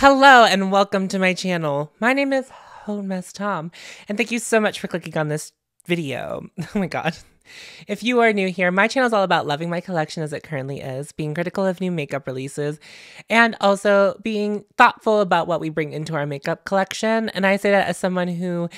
Hello and welcome to my channel. My name is Mess Tom, and thank you so much for clicking on this video. Oh my god. If you are new here, my channel is all about loving my collection as it currently is, being critical of new makeup releases, and also being thoughtful about what we bring into our makeup collection. And I say that as someone who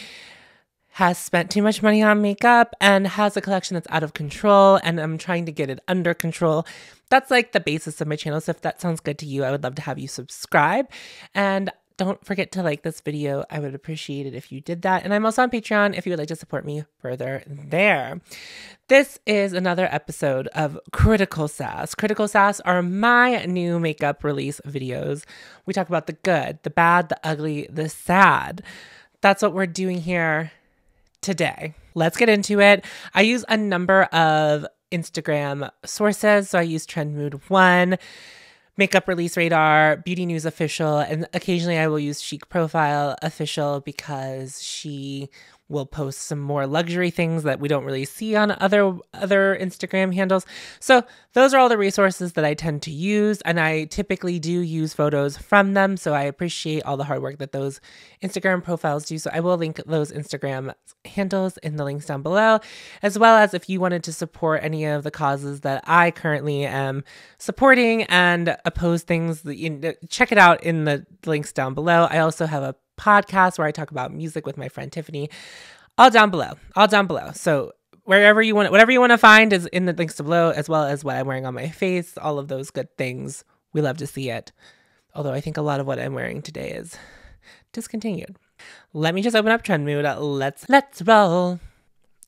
has spent too much money on makeup and has a collection that's out of control and I'm trying to get it under control. That's like the basis of my channel. So if that sounds good to you, I would love to have you subscribe. And don't forget to like this video. I would appreciate it if you did that. And I'm also on Patreon if you would like to support me further there. This is another episode of Critical Sass. Critical Sass are my new makeup release videos. We talk about the good, the bad, the ugly, the sad. That's what we're doing here today. Let's get into it. I use a number of Instagram sources. So I use Trend Mood One, Makeup Release Radar, Beauty News Official, and occasionally I will use Chic Profile Official because she we'll post some more luxury things that we don't really see on other other Instagram handles. So those are all the resources that I tend to use and I typically do use photos from them, so I appreciate all the hard work that those Instagram profiles do. So I will link those Instagram handles in the links down below, as well as if you wanted to support any of the causes that I currently am supporting and oppose things, check it out in the links down below. I also have a podcast where I talk about music with my friend Tiffany. All down below. All down below. So wherever you want whatever you want to find is in the links to below, as well as what I'm wearing on my face, all of those good things. We love to see it. Although I think a lot of what I'm wearing today is discontinued. Let me just open up trend mood. Let's let's roll.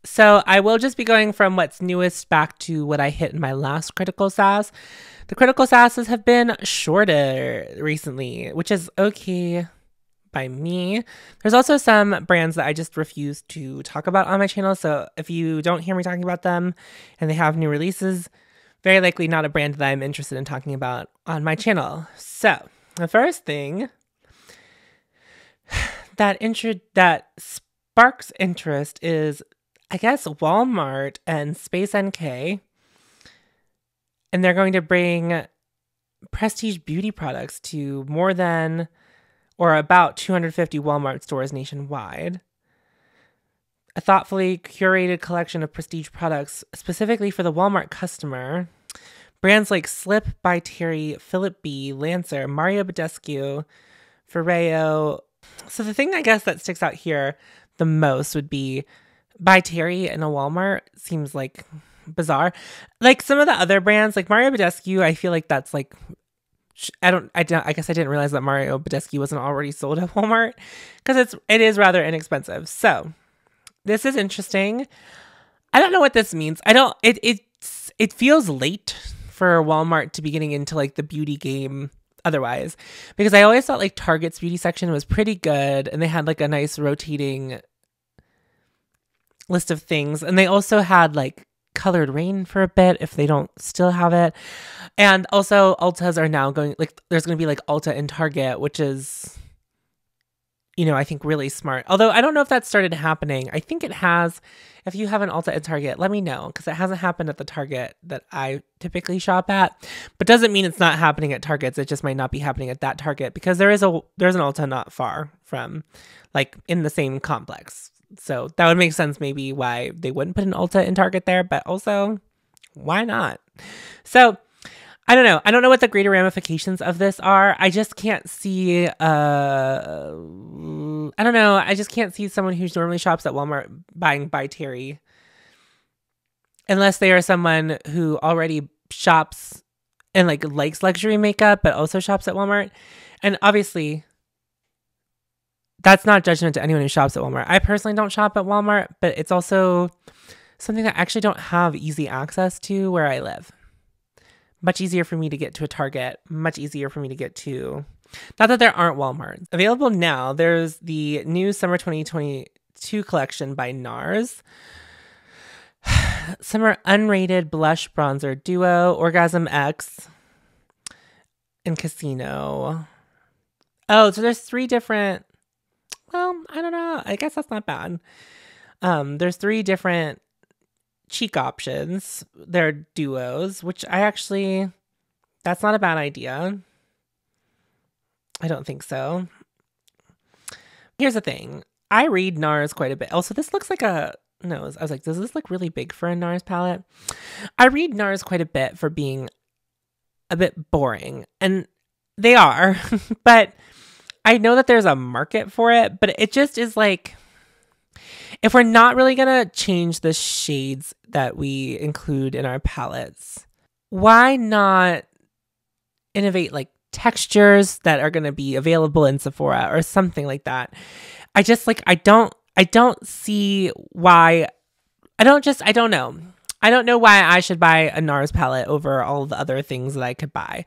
So I will just be going from what's newest back to what I hit in my last critical sass. The critical sasses have been shorter recently, which is okay by me. There's also some brands that I just refuse to talk about on my channel. So if you don't hear me talking about them and they have new releases, very likely not a brand that I'm interested in talking about on my channel. So the first thing that intro that sparks interest is I guess Walmart and Space NK. And they're going to bring prestige beauty products to more than or about 250 Walmart stores nationwide. A thoughtfully curated collection of prestige products specifically for the Walmart customer. Brands like Slip by Terry, Philip B, Lancer, Mario Badescu, Foreo. So the thing I guess that sticks out here the most would be by Terry in a Walmart seems like bizarre. Like some of the other brands, like Mario Badescu, I feel like that's like I don't, I don't, I guess I didn't realize that Mario Badescu wasn't already sold at Walmart because it's, it is rather inexpensive. So this is interesting. I don't know what this means. I don't, it, it's, it feels late for Walmart to be getting into like the beauty game otherwise because I always thought like Target's beauty section was pretty good and they had like a nice rotating list of things. And they also had like colored rain for a bit if they don't still have it. And also Ultas are now going like there's going to be like Ulta and Target, which is you know, I think really smart. Although I don't know if that started happening. I think it has. If you have an Ulta and Target, let me know because it hasn't happened at the Target that I typically shop at. But doesn't mean it's not happening at Targets. It just might not be happening at that Target because there is a there's an Ulta not far from like in the same complex. So that would make sense maybe why they wouldn't put an Ulta in Target there, but also why not? So I don't know. I don't know what the greater ramifications of this are. I just can't see uh I don't know. I just can't see someone who normally shops at Walmart buying by Terry unless they are someone who already shops and like likes luxury makeup but also shops at Walmart. And obviously that's not judgment to anyone who shops at Walmart. I personally don't shop at Walmart, but it's also something that I actually don't have easy access to where I live. Much easier for me to get to a Target, much easier for me to get to. Not that there aren't Walmarts. Available now, there's the new summer 2022 collection by NARS. Summer unrated blush bronzer duo, Orgasm X, and Casino. Oh, so there's three different well, I don't know. I guess that's not bad. Um, there's three different cheek options. They're duos, which I actually that's not a bad idea. I don't think so. Here's the thing. I read NARS quite a bit. Also, this looks like a nose. I was like, does this look really big for a NARS palette? I read NARS quite a bit for being a bit boring. And they are, but I know that there's a market for it, but it just is like if we're not really going to change the shades that we include in our palettes, why not innovate like textures that are going to be available in Sephora or something like that? I just like I don't I don't see why I don't just I don't know. I don't know why I should buy a NARS palette over all the other things that I could buy.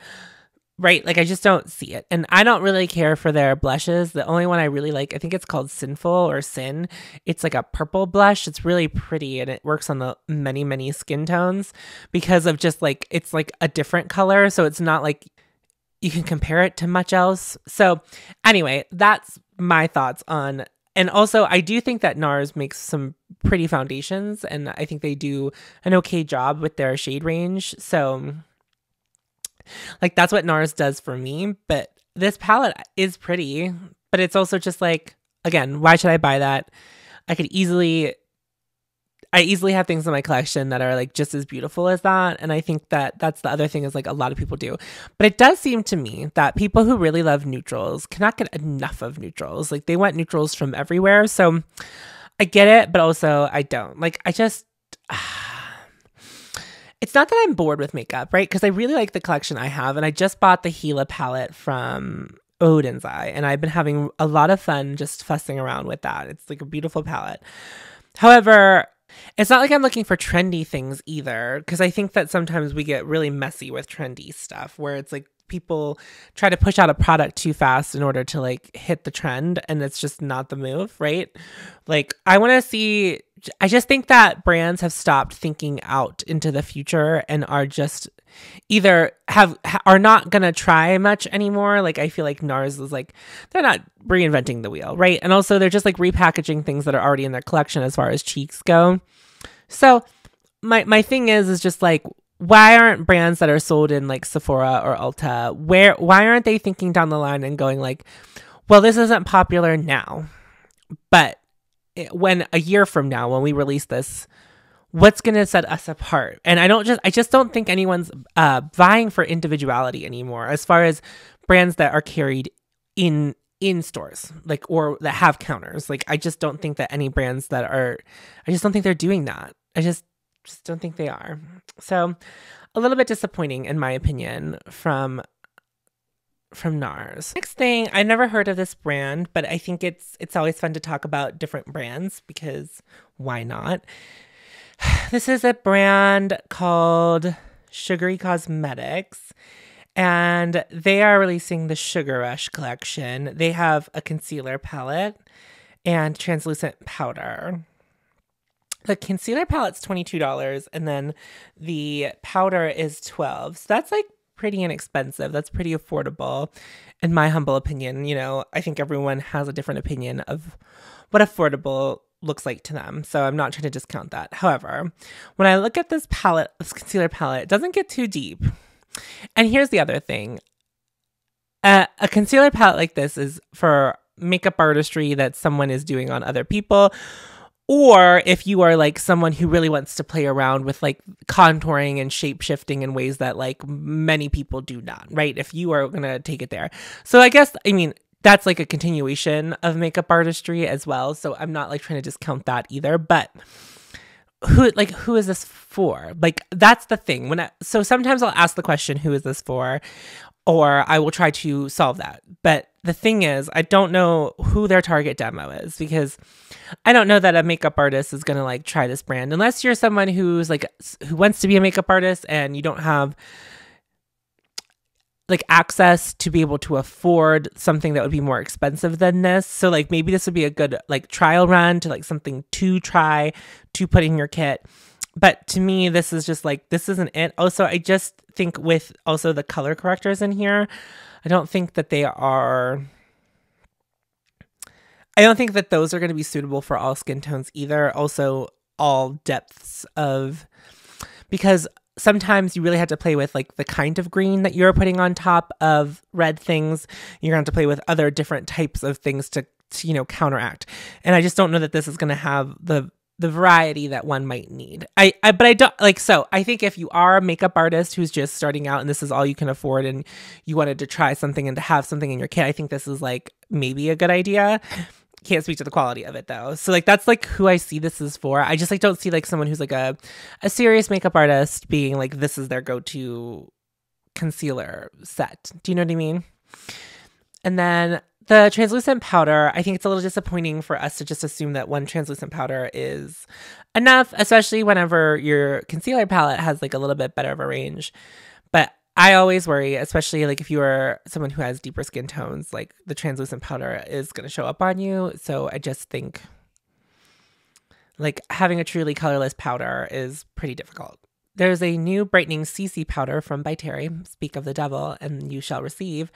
Right? Like I just don't see it. And I don't really care for their blushes. The only one I really like, I think it's called Sinful or Sin. It's like a purple blush. It's really pretty and it works on the many, many skin tones because of just like it's like a different color. So it's not like you can compare it to much else. So anyway, that's my thoughts on and also I do think that NARS makes some pretty foundations and I think they do an okay job with their shade range. So like that's what NARS does for me, but this palette is pretty, but it's also just like again, why should I buy that? I could easily I easily have things in my collection that are like just as beautiful as that. And I think that that's the other thing is like a lot of people do. But it does seem to me that people who really love neutrals cannot get enough of neutrals. Like they want neutrals from everywhere. So I get it, but also I don't. Like I just. Ah, It's not that I'm bored with makeup, right? Because I really like the collection I have. And I just bought the Hila palette from Odens Eye. And I've been having a lot of fun just fussing around with that. It's like a beautiful palette. However, it's not like I'm looking for trendy things either, because I think that sometimes we get really messy with trendy stuff where it's like people try to push out a product too fast in order to like hit the trend and it's just not the move, right? Like I want to see I just think that brands have stopped thinking out into the future and are just either have are not going to try much anymore. Like I feel like NARS is like they're not reinventing the wheel, right? And also they're just like repackaging things that are already in their collection as far as cheeks go. So my my thing is is just like why aren't brands that are sold in like Sephora or Ulta where why aren't they thinking down the line and going like well this isn't popular now but when a year from now when we release this what's going to set us apart? And i don't just i just don't think anyone's uh vying for individuality anymore as far as brands that are carried in in stores like or that have counters. Like i just don't think that any brands that are i just don't think they're doing that. I just just don't think they are. So a little bit disappointing in my opinion from from NARS. Next thing, I never heard of this brand, but I think it's it's always fun to talk about different brands because why not? This is a brand called Sugary Cosmetics and they are releasing the Sugar Rush collection. They have a concealer palette and translucent powder. The concealer palette's $22 and then the powder is 12. So that's like pretty inexpensive. That's pretty affordable, in my humble opinion. You know, I think everyone has a different opinion of what affordable looks like to them. So I'm not trying to discount that. However, when I look at this palette, this concealer palette, it doesn't get too deep. And here's the other thing. Uh, a concealer palette like this is for makeup artistry that someone is doing on other people or if you are like someone who really wants to play around with like contouring and shape shifting in ways that like many people do not, right? If you are going to take it there. So I guess, I mean, that's like a continuation of makeup artistry as well. So I'm not like trying to discount that either, but who like who is this for? Like that's the thing. When I, so sometimes I'll ask the question who is this for or I will try to solve that. But the thing is, I don't know who their target demo is because I don't know that a makeup artist is going to like try this brand unless you're someone who's like who wants to be a makeup artist and you don't have like access to be able to afford something that would be more expensive than this. So like maybe this would be a good like trial run to like something to try to put in your kit but to me this is just like this isn't it also i just think with also the color correctors in here i don't think that they are i don't think that those are going to be suitable for all skin tones either also all depths of because sometimes you really have to play with like the kind of green that you're putting on top of red things. You're going to have to play with other different types of things to, to you know counteract. And I just don't know that this is going to have the the variety that one might need. I, I but I don't like so I think if you are a makeup artist who's just starting out and this is all you can afford and you wanted to try something and to have something in your kit, I think this is like maybe a good idea. Can't speak to the quality of it though. So like that's like who I see this is for. I just like don't see like someone who's like a a serious makeup artist being like this is their go-to concealer set. Do you know what I mean? And then the translucent powder, I think it's a little disappointing for us to just assume that one translucent powder is enough, especially whenever your concealer palette has like a little bit better of a range. But I always worry, especially like if you are someone who has deeper skin tones, like the translucent powder is going to show up on you. So I just think like having a truly colorless powder is pretty difficult. There's a new brightening CC powder from By Terry, Speak of the Devil, and you shall receive.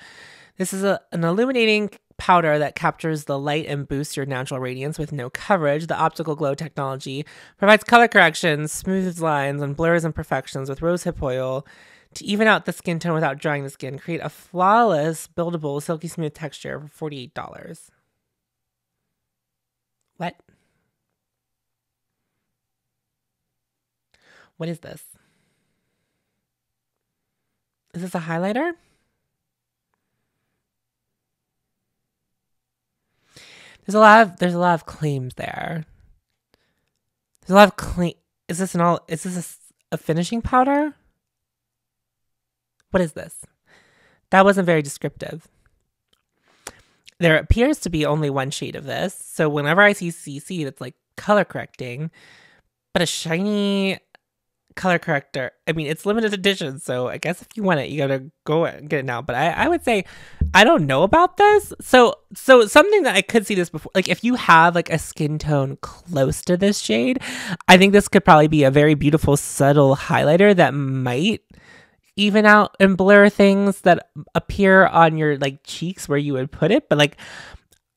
This is a, an illuminating powder that captures the light and boosts your natural radiance with no coverage. The optical glow technology provides color corrections, smooths lines, and blurs imperfections with rosehip oil to even out the skin tone without drying the skin. Create a flawless, buildable, silky smooth texture for $48. What? What is this? Is this a highlighter? There's a lot of there's a lot of claims there. There's a lot of claim. Is this an all? Is this a, a finishing powder? What is this? That wasn't very descriptive. There appears to be only one shade of this. So whenever I see CC, that's like color correcting, but a shiny color corrector. I mean, it's limited edition, so I guess if you want it, you gotta go and get it now. But I, I would say I don't know about this. So so something that I could see this before like if you have like a skin tone close to this shade, I think this could probably be a very beautiful subtle highlighter that might even out and blur things that appear on your like cheeks where you would put it. But like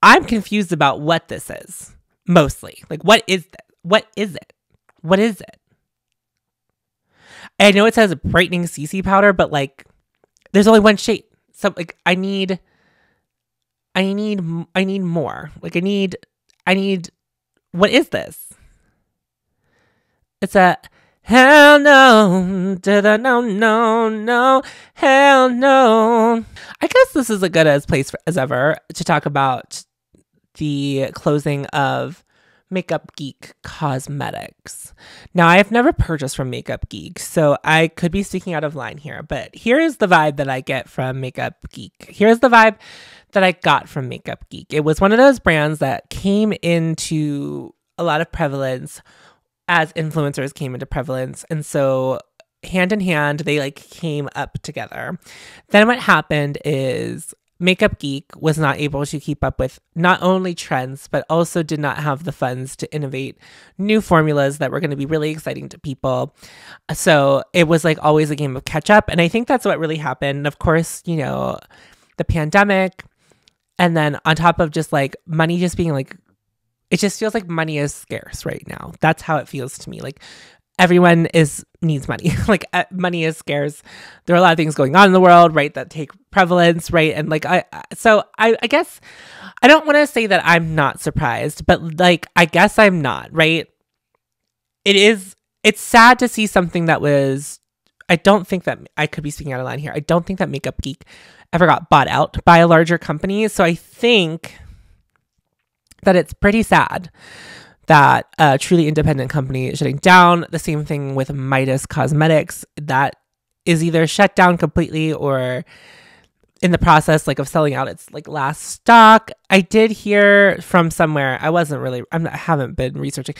I'm confused about what this is mostly. Like what is that? What is it? What is it? I know it says brightening CC powder, but like there's only one shade. So like I need I need I need more. Like I need I need what is this? It's a hell no no no no hell no. I guess this is as good as place for, as ever to talk about the closing of Makeup Geek Cosmetics. Now, I have never purchased from Makeup Geek, so I could be speaking out of line here, but here is the vibe that I get from Makeup Geek. Here's the vibe that I got from Makeup Geek. It was one of those brands that came into a lot of prevalence as influencers came into prevalence. And so hand in hand, they like came up together. Then what happened is Makeup Geek was not able to keep up with not only trends, but also did not have the funds to innovate new formulas that were going to be really exciting to people. So it was like always a game of catch up. And I think that's what really happened. Of course, you know, the pandemic, and then on top of just like money just being like, it just feels like money is scarce right now. That's how it feels to me. Like everyone is needs money. Like uh, money is scarce. There are a lot of things going on in the world right that take prevalence right? And like i so i i guess i don't want to say that i'm not surprised but like i guess i'm not right? It is it's sad to see something that was i don't think that i could be speaking out of line here. I don't think that makeup geek ever got bought out by a larger company. So i think that it's pretty sad that a truly independent company is shutting down. The same thing with Midas Cosmetics that is either shut down completely or in the process like of selling out its like last stock. I did hear from somewhere. I wasn't really I'm not, I haven't been researching.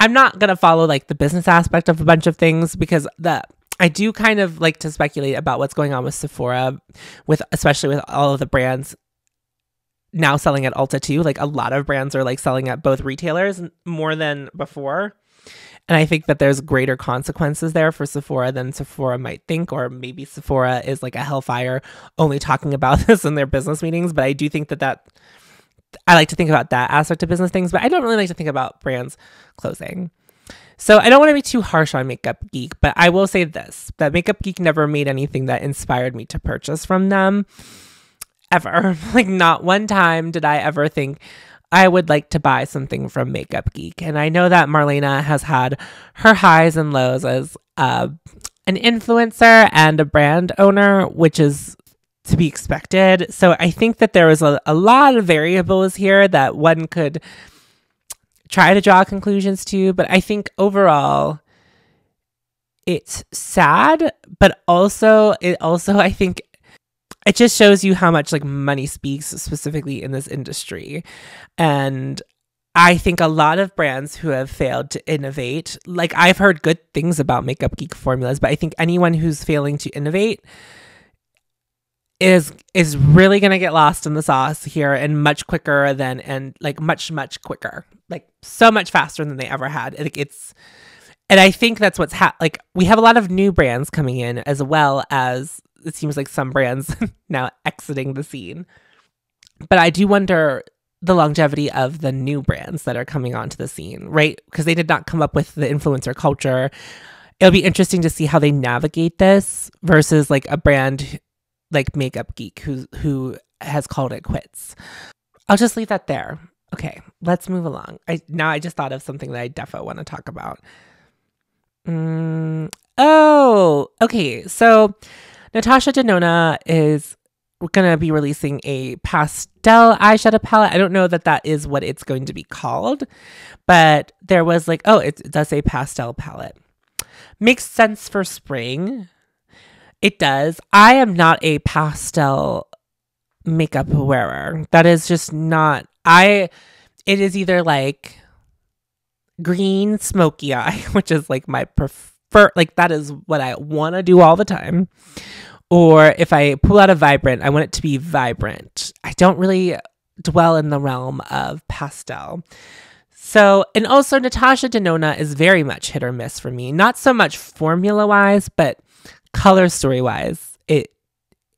I'm not going to follow like the business aspect of a bunch of things because the I do kind of like to speculate about what's going on with Sephora with especially with all of the brands now selling at Ulta too. Like a lot of brands are like selling at both retailers more than before. And I think that there's greater consequences there for Sephora than Sephora might think, or maybe Sephora is like a hellfire only talking about this in their business meetings. But I do think that that I like to think about that aspect of business things, but I don't really like to think about brands closing. So I don't want to be too harsh on Makeup Geek, but I will say this that Makeup Geek never made anything that inspired me to purchase from them ever. like, not one time did I ever think I would like to buy something from Makeup Geek. And I know that Marlena has had her highs and lows as uh, an influencer and a brand owner, which is to be expected. So I think that there was a, a lot of variables here that one could try to draw conclusions to. But I think overall, it's sad, but also, it also, I think, it just shows you how much like money speaks specifically in this industry. And I think a lot of brands who have failed to innovate, like I've heard good things about Makeup Geek formulas, but I think anyone who's failing to innovate is is really going to get lost in the sauce here and much quicker than and like much much quicker. Like so much faster than they ever had. Like it's and I think that's what's ha- like we have a lot of new brands coming in as well as it seems like some brands now exiting the scene. But I do wonder the longevity of the new brands that are coming onto the scene, right? Because they did not come up with the influencer culture. It'll be interesting to see how they navigate this versus like a brand like Makeup Geek who who has called it quits. I'll just leave that there. Okay, let's move along. I now I just thought of something that I definitely want to talk about. Mm, oh, okay. So Natasha Denona is going to be releasing a pastel eyeshadow palette. I don't know that that is what it's going to be called, but there was like, oh, it does say pastel palette. Makes sense for spring. It does. I am not a pastel makeup wearer. That is just not. I. It is either like green smoky eye, which is like my Like that is what I want to do all the time or if I pull out a vibrant, I want it to be vibrant. I don't really dwell in the realm of pastel. So, and also Natasha Denona is very much hit or miss for me. Not so much formula wise, but color story wise. It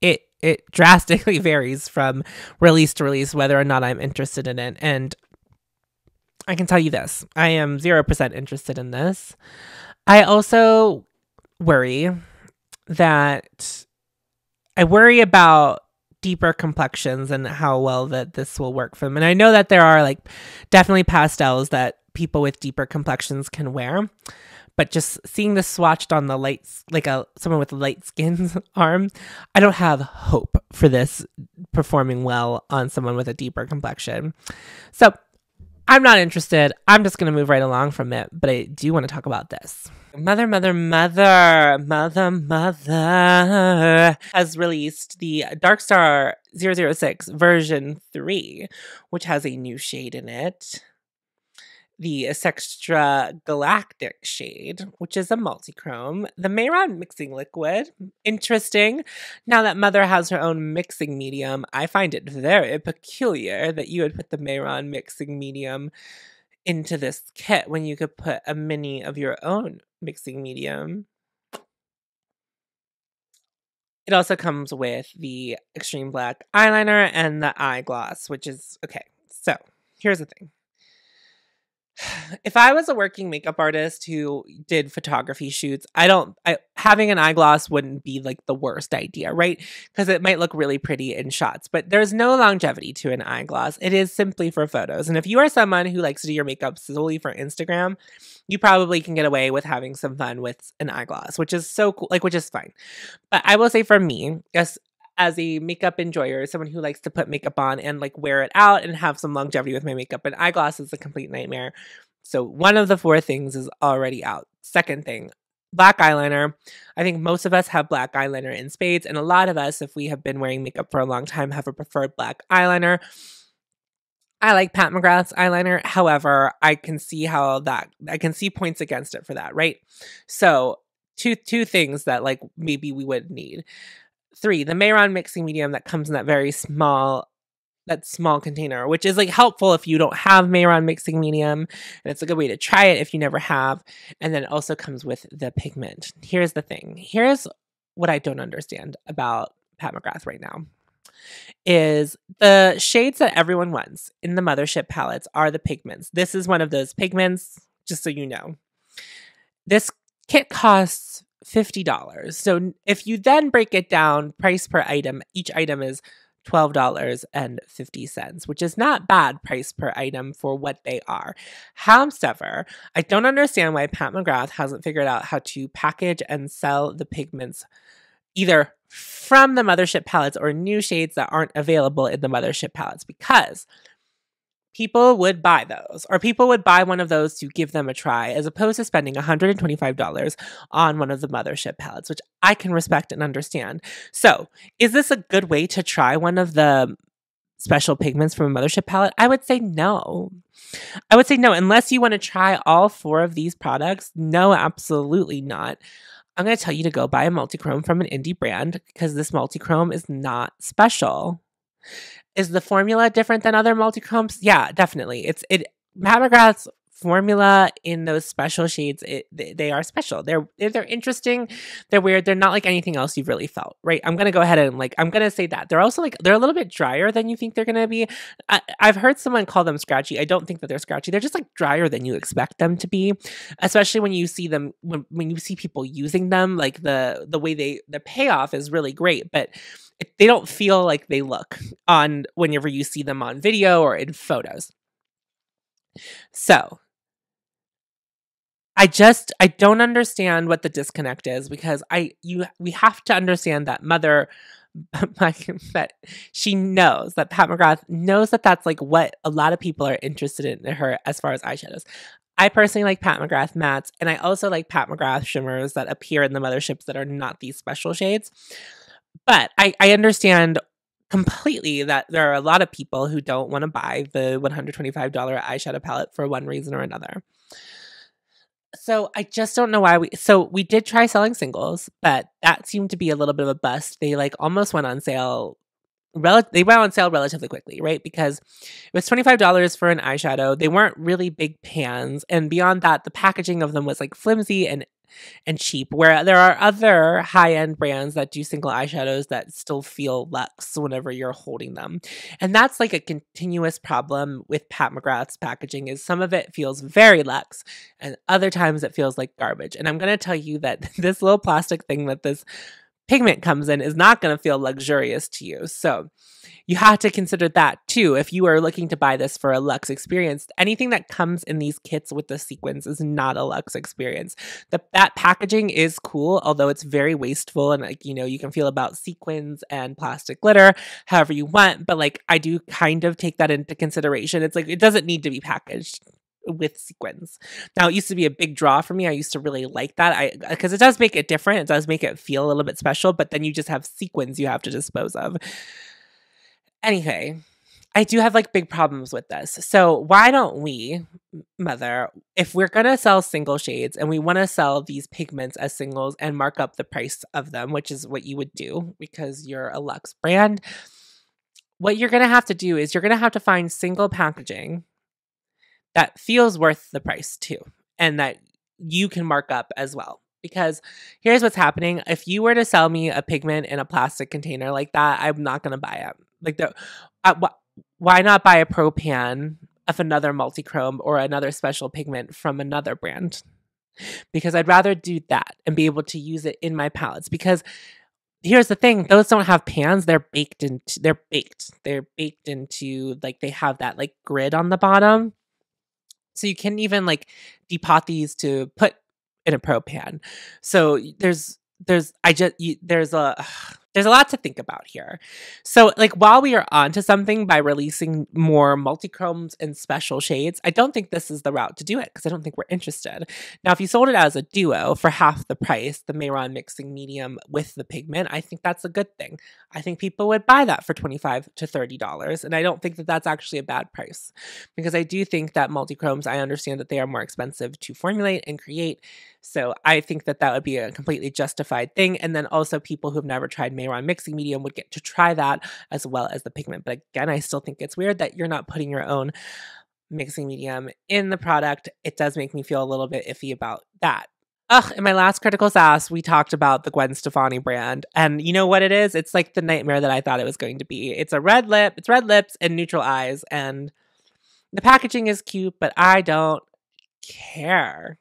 it it drastically varies from release to release whether or not I'm interested in it. And I can tell you this I am 0% interested in this. I also worry that I worry about deeper complexions and how well that this will work for them. And I know that there are like definitely pastels that people with deeper complexions can wear. But just seeing this swatched on the lights, like a someone with light skin's arm, I don't have hope for this performing well on someone with a deeper complexion. So I'm not interested. I'm just going to move right along from it. But I do want to talk about this. Mother, Mother, Mother, Mother, Mother has released the Dark Star 006 version 3, which has a new shade in it. The Sextra Galactic shade, which is a multichrome. The Mehron mixing liquid. Interesting. Now that Mother has her own mixing medium, I find it very peculiar that you would put the Mehron mixing medium into this kit when you could put a mini of your own mixing medium. It also comes with the extreme black eyeliner and the eye gloss, which is okay. So here's the thing if I was a working makeup artist who did photography shoots, I don't I, having an eyegloss wouldn't be like the worst idea, right? Because it might look really pretty in shots, but there's no longevity to an eyegloss. It is simply for photos. And if you are someone who likes to do your makeup solely for Instagram, you probably can get away with having some fun with an eyegloss, which is so cool, like which is fine. But I will say for me, yes, as a makeup enjoyer, someone who likes to put makeup on and like wear it out and have some longevity with my makeup. And eyegloss is a complete nightmare. So one of the four things is already out. Second thing, black eyeliner. I think most of us have black eyeliner in spades, and a lot of us, if we have been wearing makeup for a long time, have a preferred black eyeliner. I like Pat McGrath's eyeliner. However, I can see how that I can see points against it for that, right? So two two things that like maybe we would need. Three, the Mehron mixing medium that comes in that very small that small container, which is like helpful if you don't have Mehron mixing medium. And it's a good way to try it if you never have. And then it also comes with the pigment. Here's the thing. Here's what I don't understand about Pat McGrath right now is the shades that everyone wants in the mothership palettes are the pigments. This is one of those pigments, just so you know. This kit costs $50. So if you then break it down price per item, each item is $12.50, which is not bad price per item for what they are. However, I don't understand why Pat McGrath hasn't figured out how to package and sell the pigments either from the mothership palettes or new shades that aren't available in the mothership palettes because people would buy those, or people would buy one of those to give them a try, as opposed to spending $125 on one of the mothership palettes, which I can respect and understand. So, is this a good way to try one of the special pigments from a mothership palette? I would say no. I would say no, unless you want to try all four of these products. No, absolutely not. I'm going to tell you to go buy a multichrome from an indie brand because this multichrome is not special. Is the formula different than other multichromes? Yeah, definitely. It's it Pat McGrath's formula in those special shades it, they are special. They're they're interesting. They're weird. They're not like anything else you've really felt right? I'm gonna go ahead and like i'm gonna say that. They're also like they're a little bit drier than you think they're gonna be. I, i've heard someone call them scratchy. I don't think that they're scratchy. They're just like drier than you expect them to be especially when you see them when, when you see people using them like the the way they the payoff is really great. But they don't feel like they look on whenever you see them on video or in photos. So, I just I don't understand what the disconnect is because I you we have to understand that mother that she knows that Pat McGrath knows that that's like what a lot of people are interested in her as far as eyeshadows. I personally like Pat McGrath mattes, and I also like Pat McGrath shimmers that appear in the motherships that are not these special shades. But I, I understand completely that there are a lot of people who don't want to buy the $125 eyeshadow palette for one reason or another. So I just don't know why we so we did try selling singles, but that seemed to be a little bit of a bust. They like almost went on sale rel- they went on sale relatively quickly, right? Because it was $25 for an eyeshadow. They weren't really big pans and beyond that the packaging of them was like flimsy and and cheap. Where there are other high end brands that do single eyeshadows that still feel luxe whenever you're holding them. And that's like a continuous problem with Pat McGrath's packaging is some of it feels very luxe and other times it feels like garbage. And I'm going to tell you that this little plastic thing that this pigment comes in is not going to feel luxurious to you. So you have to consider that too. If you are looking to buy this for a luxe experience, anything that comes in these kits with the sequins is not a luxe experience. The, that packaging is cool, although it's very wasteful and like, you know, you can feel about sequins and plastic glitter however you want. But like, I do kind of take that into consideration. It's like, it doesn't need to be packaged with sequins. Now, it used to be a big draw for me. I used to really like that. I uh, because it does make it different. It does make it feel a little bit special, but then you just have sequins you have to dispose of. Anyway, I do have like big problems with this. So, why don't we, mother, if we're going to sell single shades and we want to sell these pigments as singles and mark up the price of them, which is what you would do because you're a luxe brand, what you're going to have to do is you're going to have to find single packaging that feels worth the price too, and that you can mark up as well. Because here's what's happening if you were to sell me a pigment in a plastic container like that, I'm not going to buy it. Like, the, uh, wh- why not buy a pro pan of another multichrome or another special pigment from another brand? Because I'd rather do that and be able to use it in my palettes. Because here's the thing those don't have pans they're baked into they're baked they're baked into like they have that like grid on the bottom so you can even like depot these to put in a pro pan. So there's there's I just you, there's a there's a lot to think about here. So, like, while we are onto something by releasing more multichromes and special shades, I don't think this is the route to do it because I don't think we're interested. Now, if you sold it as a duo for half the price, the Mehron mixing medium with the pigment, I think that's a good thing. I think people would buy that for 25 to $30. And I don't think that that's actually a bad price because I do think that multichromes, I understand that they are more expensive to formulate and create. So I think that that would be a completely justified thing. And then also people who've never tried Mehron mixing medium would get to try that as well as the pigment. But again, I still think it's weird that you're not putting your own mixing medium in the product. It does make me feel a little bit iffy about that. Ugh, in my last critical sass, we talked about the Gwen Stefani brand. And you know what it is? It's like the nightmare that I thought it was going to be. It's a red lip, it's red lips and neutral eyes. And the packaging is cute, but I don't care.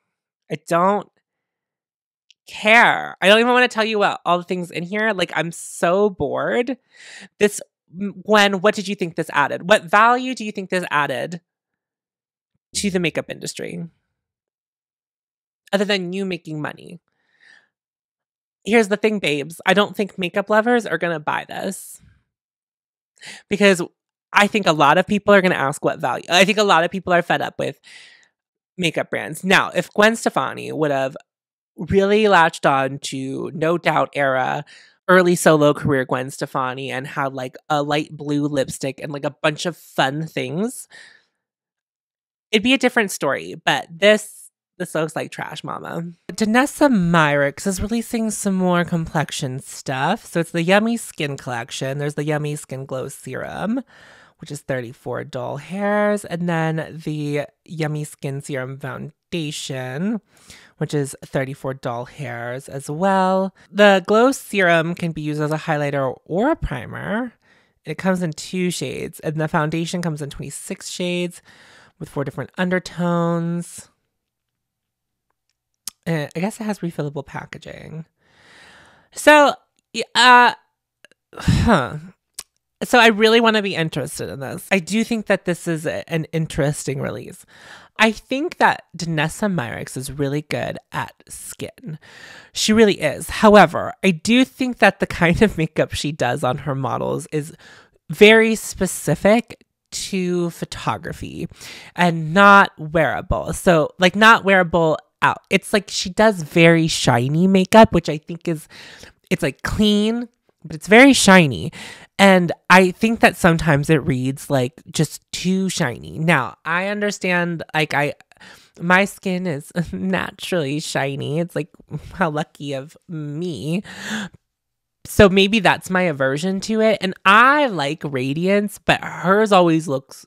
I don't care. I don't even want to tell you what all the things in here. Like I'm so bored. This when what did you think this added? What value do you think this added to the makeup industry? Other than you making money. Here's the thing, babes. I don't think makeup lovers are going to buy this. Because I think a lot of people are going to ask what value. I think a lot of people are fed up with makeup brands. Now, if Gwen Stefani would have really latched on to No Doubt era, early solo career Gwen Stefani and had like a light blue lipstick and like a bunch of fun things, it'd be a different story. But this this looks like trash, mama. Danessa Myricks is releasing some more complexion stuff. So it's the Yummy Skin Collection. There's the Yummy Skin Glow Serum, which is 34 doll hairs. And then the Yummy Skin Serum Foundation, which is 34 doll hairs as well. The Glow Serum can be used as a highlighter or a primer. It comes in two shades, and the foundation comes in 26 shades with four different undertones. And I guess it has refillable packaging. So, uh, huh so I really want to be interested in this. I do think that this is a, an interesting release. I think that Danessa Myricks is really good at skin. She really is. However, I do think that the kind of makeup she does on her models is very specific to photography and not wearable. So, like, not wearable out. It's like she does very shiny makeup, which I think is, it's like clean, but it's very shiny. And I think that sometimes it reads like just too shiny. Now, I understand, like, I, my skin is naturally shiny. It's like, how lucky of me. So maybe that's my aversion to it. And I like radiance, but hers always looks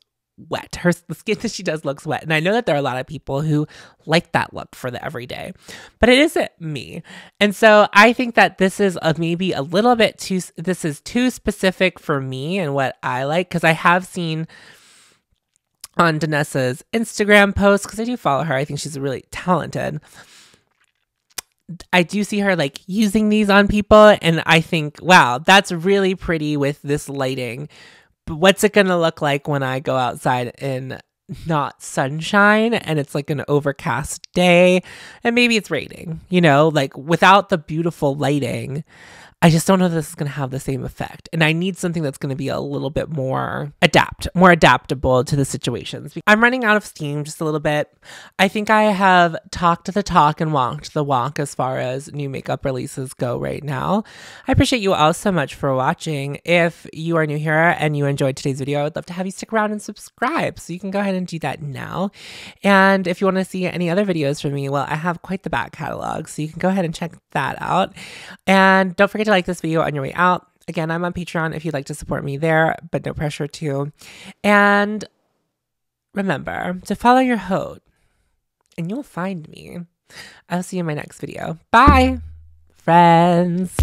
wet. Her the skin that she does looks wet. And I know that there are a lot of people who like that look for the everyday, but it isn't me. And so I think that this is a, maybe a little bit too, this is too specific for me and what I like. Cause I have seen on Danessa's Instagram post, cause I do follow her. I think she's really talented. I do see her like using these on people, and I think, wow, that's really pretty with this lighting what's it going to look like when I go outside in not sunshine and it's like an overcast day? And maybe it's raining, you know, like without the beautiful lighting, I just don't know this is going to have the same effect. And I need something that's going to be a little bit more adapt, more adaptable to the situations. I'm running out of steam just a little bit. I think I have talked the talk and walked the walk as far as new makeup releases go right now. I appreciate you all so much for watching. If you are new here and you enjoyed today's video, I would love to have you stick around and subscribe. So you can go ahead and do that now. And if you want to see any other videos from me, well, I have quite the back catalog. So you can go ahead and check that out. And don't forget to like this video on your way out. Again, I'm on Patreon if you'd like to support me there, but no pressure to. And remember to follow your hope and you'll find me. I'll see you in my next video. Bye, friends.